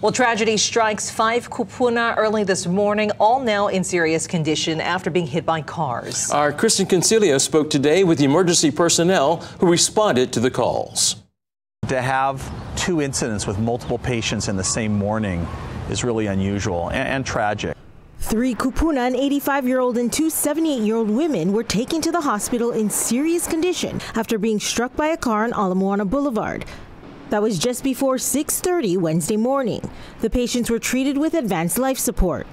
Well, tragedy strikes five kupuna early this morning, all now in serious condition after being hit by cars. Our Kristen Consillio spoke today with the emergency personnel who responded to the calls. To have two incidents with multiple patients in the same morning is really unusual and, and tragic. Three kupuna, an 85 year old and two 78 year old women, were taken to the hospital in serious condition after being struck by a car on Ala Moana Boulevard. That was just before 6:30 Wednesday morning. The patients were treated with advanced life support.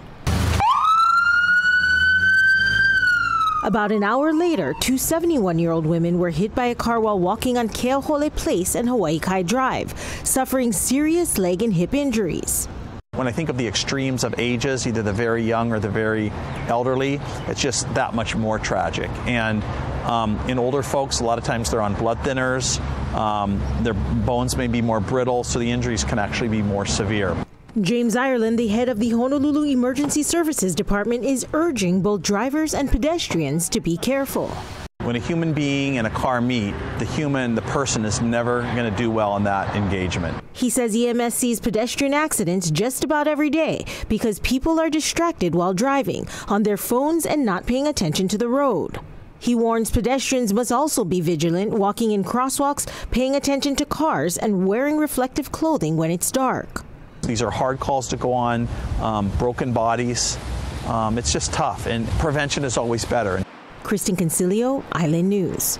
About an hour later, two 71 year old women were hit by a car while walking on Keauhole Place and Hawaii Kai Drive, suffering serious leg and hip injuries. When I think of the extremes of ages, either the very young or the very elderly, it's just that much more tragic. And um, in older folks, a lot of times they're on blood thinners, um, their bones may be more brittle, so the injuries can actually be more severe. James Ireland, the head of the Honolulu Emergency Services Department, is urging both drivers and pedestrians to be careful. When a human being and a car meet, the human, the person is never going to do well in that engagement. He says EMS sees pedestrian accidents just about every day because people are distracted while driving on their phones and not paying attention to the road. He warns pedestrians must also be vigilant, walking in crosswalks, paying attention to cars, and wearing reflective clothing when it's dark. These are hard calls to go on, um, broken bodies. Um, it's just tough, and prevention is always better. Kristen Consillio, Island News.